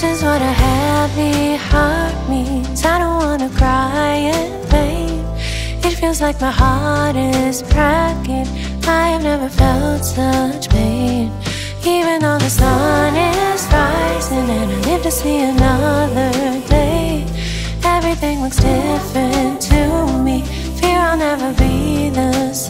This is what a heavy heart means. I don't wanna cry in vain. It feels like my heart is cracking. I've never felt such pain. Even though the sun is rising and I live to see another day, everything looks different to me. Fear I'll never be the same.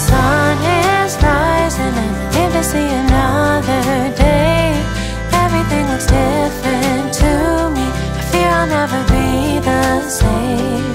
sun is rising and I live to see another day. Everything looks different to me. I fear I'll never be the same.